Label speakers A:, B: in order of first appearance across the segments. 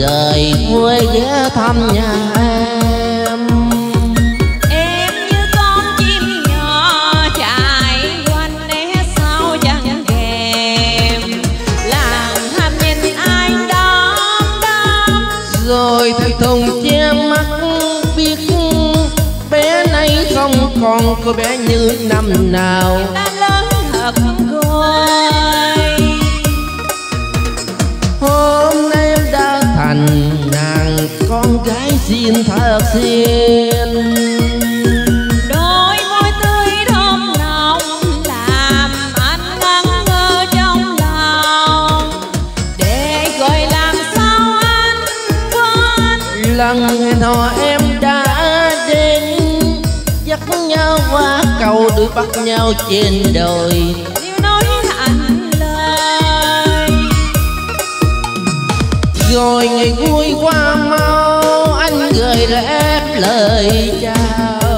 A: rời quê ghé thăm nhà em.
B: Em như con chim nhỏ chạy quanh né sao chẳng kèm làng tham nhìn ai đón đón
A: rồi thầy thùng che mắt biết bé này không còn cô bé như năm nào.
B: Ta lớn thật rồi
A: hôm xin thật xin
B: đôi môi tươi thơm nồng làm anh ngẩn ngơ trong lòng. Để rồi làm sao anh quên?
A: Lần hò em đã đến dắt nhau qua cầu đuổi bắt nhau trên đồi. Rồi ngày vui qua mau anh lời chào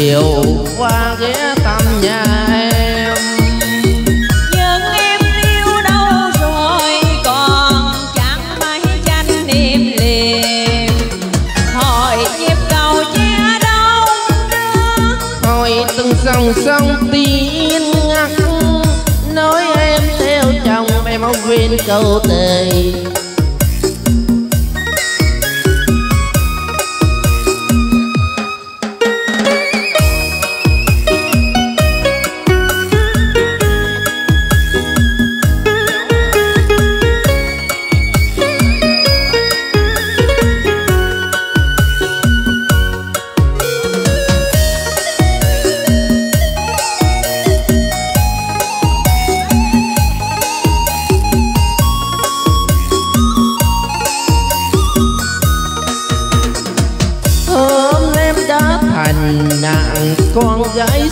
A: chiều qua ghé thăm nhà em.
B: Nhưng em yêu đâu rồi còn chẳng mấy tranh niệm liềm Hỏi nhịp cầu che đâu nữa.
A: Hỏi từng dòng sông tin ngắt. Nói em theo chồng em không quên câu thề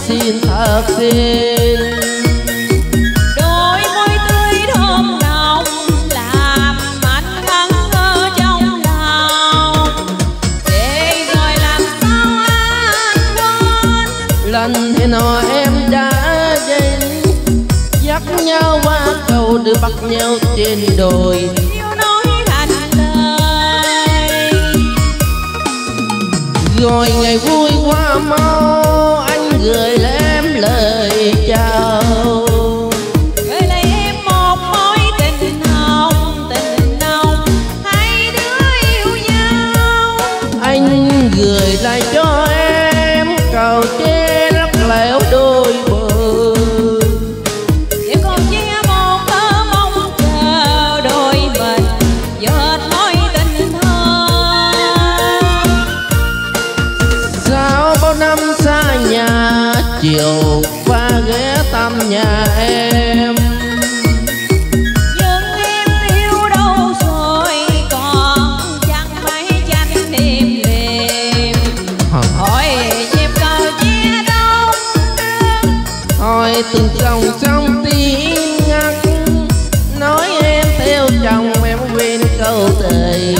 A: xin thật xin.
B: Đôi môi tươi thơm nồng làm anh ngẩn ngơ trong lòng. Để rồi làm sao anh quên
A: lần hẹn hò em đã đến dắt nhau qua cầu đưa bắt nhau trên đồi.
B: Yêu nói thành lời.
A: Rồi ngày vui qua mau gửi lại cho em cầu che lắc lẻo đôi bờ.
B: Để con che một thơ mong chờ đôi mình dệt mối tình thơ
A: sao bao năm xa nhà chiều qua ghé thăm nhà tình chồng trong tiếng ngắt nói em theo chồng em quên câu
B: tình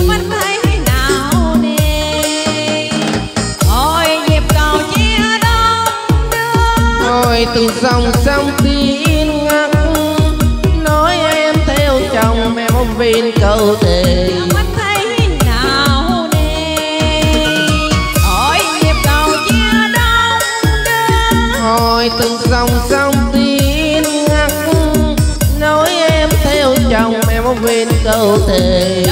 A: Tôi từng dòng sông tin ngắt Nói em theo chồng em không viên cầu tình Hỏi từng dòng sông thể